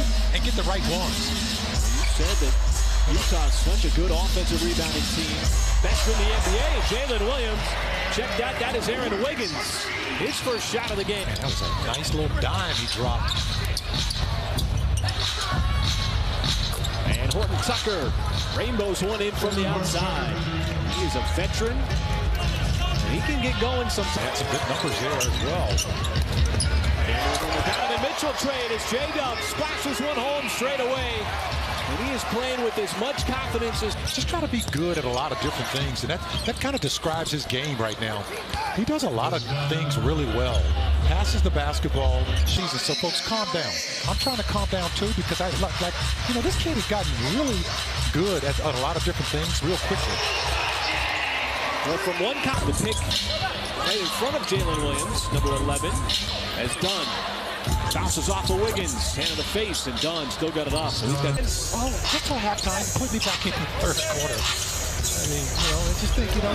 and get the right ones. You said that Utah's such a good offensive rebounding team. Best in the NBA, Jalen Williams. Check that, that is Aaron Wiggins. His first shot of the game. That was a nice little dime he dropped. And Horton Tucker rainbows one in from the outside. He is a veteran. He can get going sometimes. Had some good numbers there as well. And the Donovan Mitchell trade as J-Dub splashes one home straight away. And he is playing with as much confidence as... Just trying to be good at a lot of different things, and that, that kind of describes his game right now. He does a lot of things really well. Passes the basketball, season. So, folks, calm down. I'm trying to calm down, too, because I like, like you know, this kid has gotten really good at, at a lot of different things real quickly. Well, from one cop, the pick right in front of Jalen Williams, number 11, as Dunn bounces off of Wiggins, hand in the face, and Dunn still got it off. So he's got. Well, just till halftime, put me back in the first quarter. I mean, you know, I just think, you know,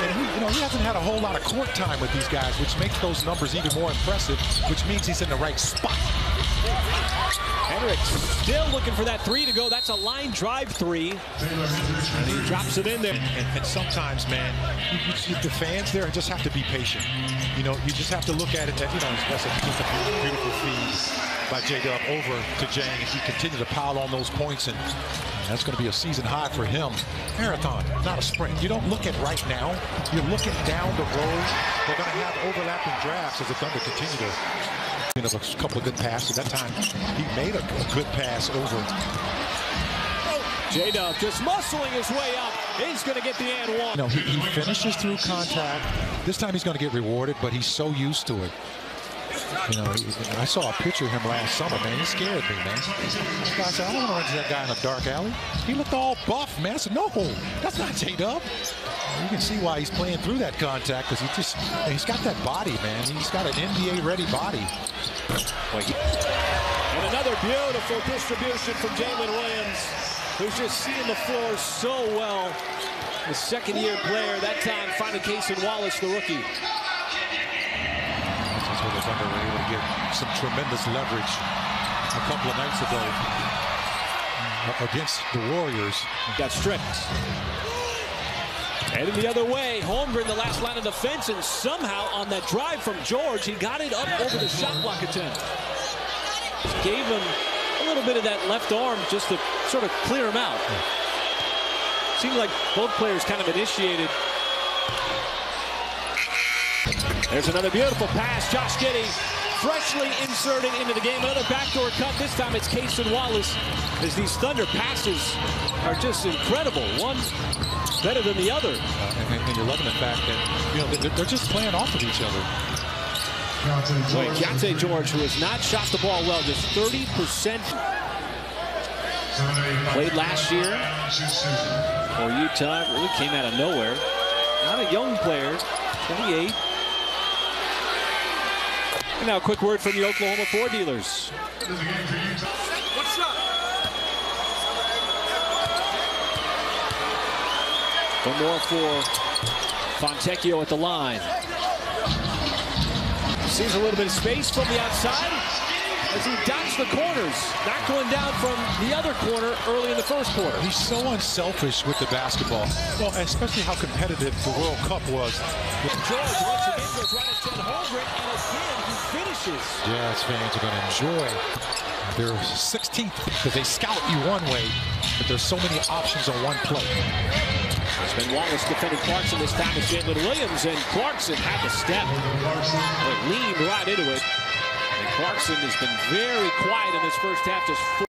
and he, you know, he hasn't had a whole lot of court time with these guys, which makes those numbers even more impressive, which means he's in the right spot. Hendricks still looking for that three to go. That's a line drive three. And he drops it in there. And, and sometimes, man, you, you, the fans there just have to be patient. You know, you just have to look at it that, you know, that's a, just a beautiful feed by J-Dub over to Jang. He continues to pile on those points, and that's going to be a season high for him. Marathon, not a sprint. You don't look at right now. You're looking down the road. They're going to have overlapping drafts as the Thunder continue to you know, a couple of good passes. That time, he made a, good pass over. J-Dub just muscling his way up. He's going to get the and one. No, he, he finishes through contact. This time he's going to get rewarded, but he's so used to it. You know, I saw a picture of him last summer, man. He scared me, man. I said, I don't want to run into that guy in a dark alley. He looked all buff, man. I said, no, that's not J-Dub. You can see why he's playing through that contact because he just, he's got that body, man. He's got an NBA-ready body. And another beautiful distribution from Jalen Williams, who's just seeing the floor so well. The second-year player, that time finding Cason Wallace, the rookie Thunder were able to get some tremendous leverage a couple of nights ago against the Warriors. Got stripped. Heading the other way, Holmgren, the last line of defense, and somehow on that drive from George, he got it up over the shot block attempt. Gave him a little bit of that left arm just to sort of clear him out. Seemed like both players kind of initiated there's another beautiful pass. Josh Giddey freshly inserted into the game. Another backdoor cut. This time it's Cason Wallace. As these Thunder passes are just incredible. One better than the other. Uh, and, and, you're loving the fact that you know they're, they're just playing off of each other. Boy, George, who has not shot the ball well, just 30%. Played last year for Utah. Really came out of nowhere. Not a young player, 28. And now a quick word from the Oklahoma Ford dealers. What's up? One more for Fontecchio at the line. Sees a little bit of space from the outside as he dots the corners. Not going down from the other corner early in the first quarter. He's so unselfish with the basketball. Well, especially how competitive the World Cup was. George once again goes right at Chet Holmgren, and again he finishes. Jazz fans are going to enjoy their 16th because they scout you one way, but there's so many options on one play. It's been Wallace defending Clarkson this time with Jalen Williams, and Clarkson had the step. But leaned right into it. And Clarkson has been very quiet in this first half, just